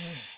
Okay.